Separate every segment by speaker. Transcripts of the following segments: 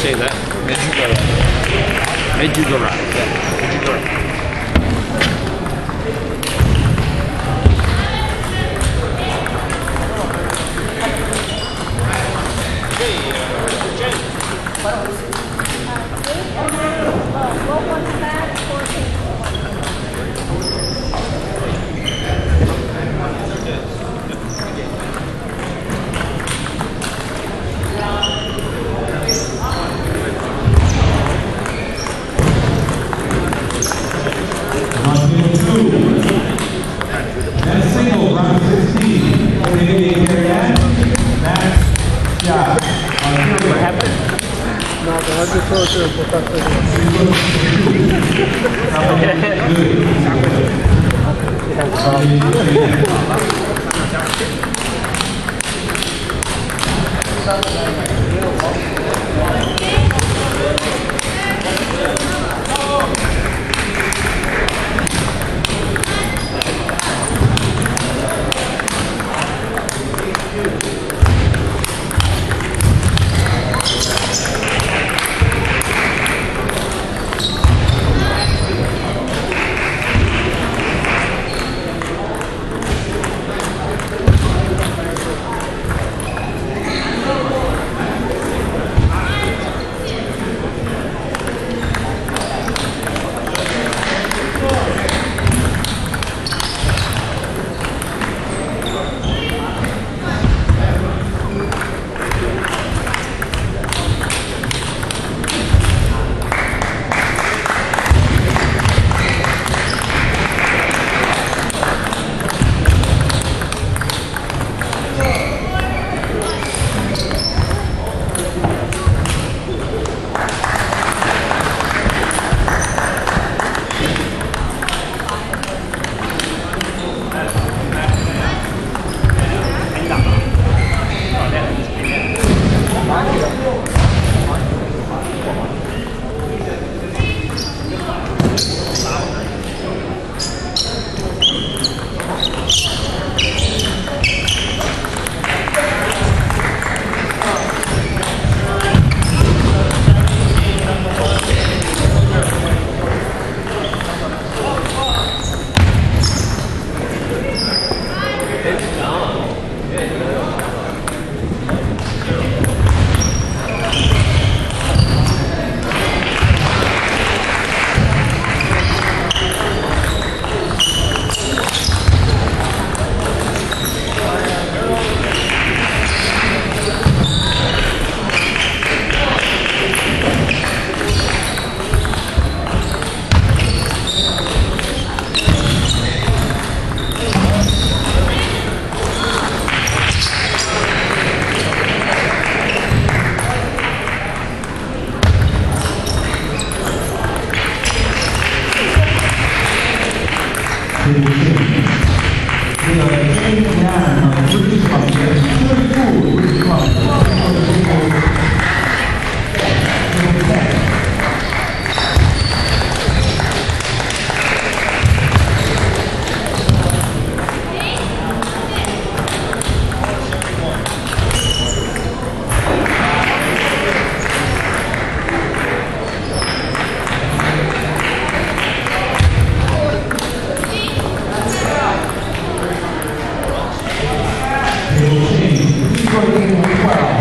Speaker 1: say that? Medjugorje. Medjugorje. Yeah.
Speaker 2: 歌っております。Gracias. 2012.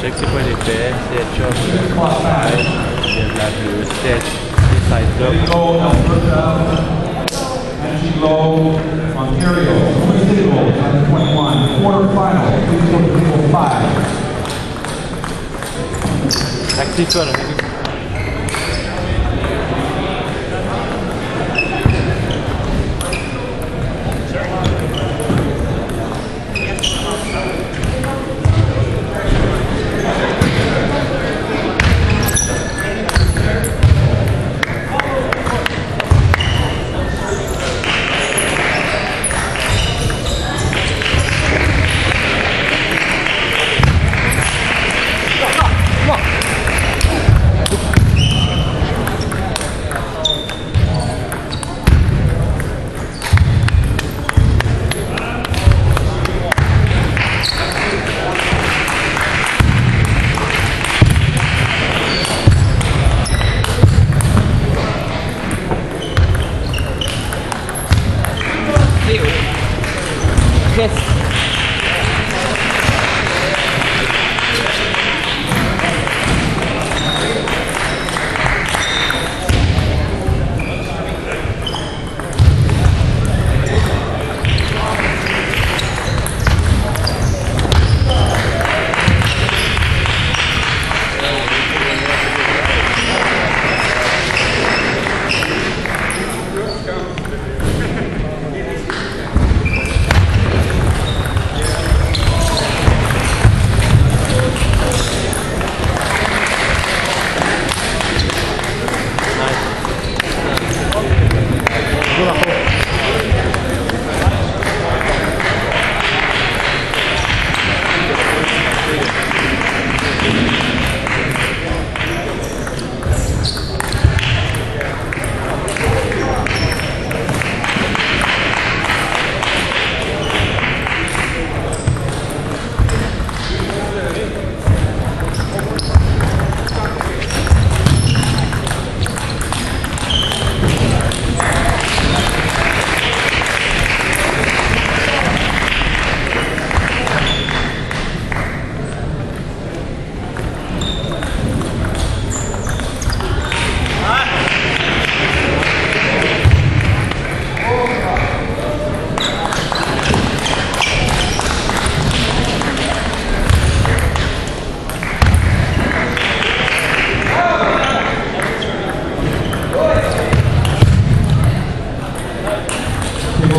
Speaker 1: Cercipălite, set shot,
Speaker 2: five,
Speaker 1: then that you set side drop.
Speaker 2: Low, Energy low, Ontario, Louisville, 21, quarterfinal, Louisville, five. Active
Speaker 1: turn,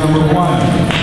Speaker 2: number one.